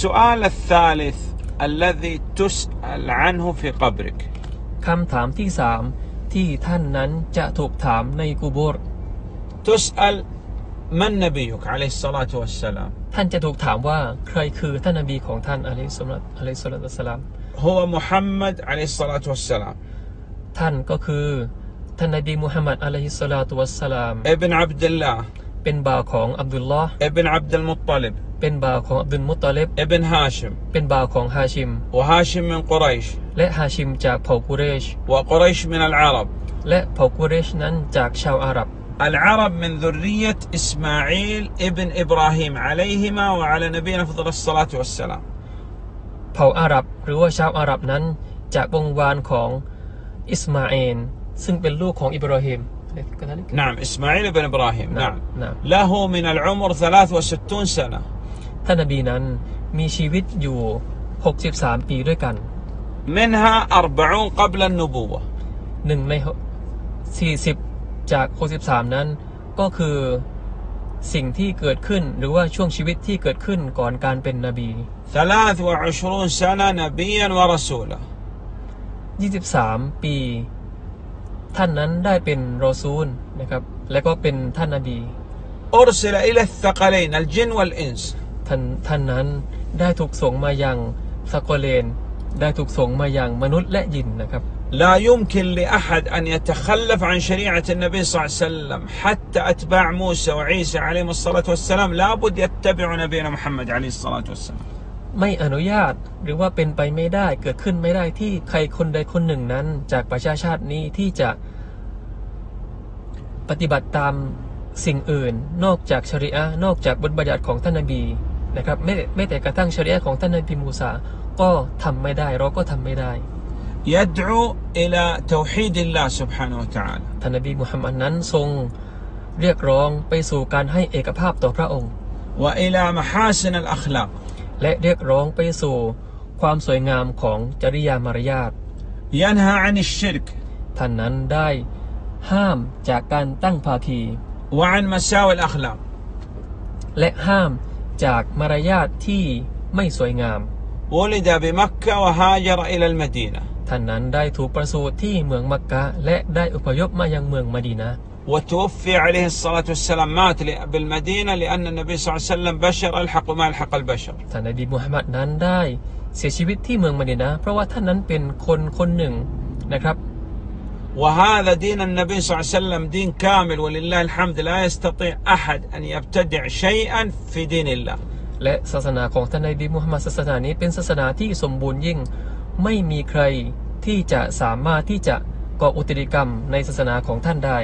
السؤال الثالث الذي تسأل عنه في قبرك คำถามที่สามที่ท่านนั้นจะถูกถามในกูโบร تسأل من نبيك عليه الصلاة والسلام ท่านจะถูกถามว่าใครคือท่านนบีของท่านอะลัยฮิสสลามอะลัยฮิสสลาตุวะสสลาม هو محمد عليه الصلاة والسلام ท่านก็คือท่านนบีมุฮัมมัดอะลัยฮิสสลาตุวะสสลาม ابن عبد الله เป็นบ่าวของอับดุลลอฮ์ ابن عبد المطلب เป็นบ่าวของอับดุลมุตตอลิบ ابن هاشم เป็นบ่าวของฮาชิม وهاشم من قريش และฮาชิมจากเผ่ากุเรช وقريش من العرب และเผ่ากุเรชนั้นจากชาวอาหรับ العرب من ذرية إسماعيل ابن إبراهيم عليهما وعلى نبينا أفضل الصلاة والسلام เผ่าอาหรับหรือว่าชาวอาหรับนั้นจากวงวานของอิสมาเอลซึ่งเป็นลูกของอิบราฮิม نعم إسماعيل بن إبراهيم نعم، نعم, نعم. له من العمر 63 سنة ท่านนบีนั้นมีชีวิตอยู่ 63 ปีด้วยกัน منها 40 قبل النبوة หนึ่งใน 40 จาก 63 นั้น ก็คือสิ่งที่เกิดขึ้นหรือว่าช่วงชีวิตที่เกิดขึ้นก่อนการเป็นนบี 23 سنة نبيا ورسولا 23 ปี ท่านนั้นได้เป็นรอซูลนะครับ และก็เป็นท่านนบี أرسل إلى الثقلين الجن والإنس ท่านท่านนั้นได้ถูกส่งมายังสกอเลน ได้ถูกส่งมายังมนุษย์และยินนะครับ لا يمكن لأحد أن يتخلف عن شريعة النبي صلى الله عليه وسلم حتى أتباع موسى وعيسى عليهم الصلاة والسلام لابد يتبعوا نبينا محمد عليه الصلاة والسلام ไม่อนุญาตหรือว่าเป็นไปไม่ได้เกิดขึ้นไม่ได้ที่ใครคนใดคนหนึ่งนั้น จากประชาชาตินี้ที่จะ ปฏิบัติตามสิ่งอื่น นอกจากชริอะห์นอกจากบทบัญญัติของท่านนบีนะครับไม่ไม่แต่กระทั่งชริอะห์ของท่านนบีมูซาก็ทำไม่ได้ เราก็ทำไม่ได้ يدعو إلى توحيد الله سبحانه وتعالى ท่านนบีมุฮัมมัดนั้นทรงเรียกร้องไปสู่การให้เอกภาพต่อพระองค์ وإلى محاسن الأخلاق และเรียกร้องไปสู่ความสวยงามของจริยามารยาทยันฮาอันิชิรกท่านนั้นได้ห้ามจากการตั้งภาคีวานมาชาวลอัคลาและห้ามจากมารยาทที่ไม่สวยงามอุลิดะบิมักกะวะฮาจรอิลลมดีนะท่านนั้นได้ถูกประสูติที่เมืองมักกะและได้อพยพมายังเมืองมดีนะ وتوفي عليه الصلاة والسلام مات ل- بالمدينة لأن النبي صلى الله عليه وسلم بشر ألحق ما ألحق البشر ท่านนบีมุฮัมมัดนั้นได้เสียชีวิตที่เมืองมะดีนะห์เพราะว่าท่านนั้นเป็นคนคนหนึ่งนะครับ وهذا دين النبي صلى الله عليه وسلم دين كامل ولله الحمد لا يستطيع أحد أن يبتدع شيئا في دين الله และศาสนาของท่านนบีมุฮัมมัดศาสนานี้เป็นศาสนาที่สมบูรณ์ยิ่ง ไม่มีใครที่จะสามารถที่จะก่ออุตริกรรมในศาสนาของท่านได้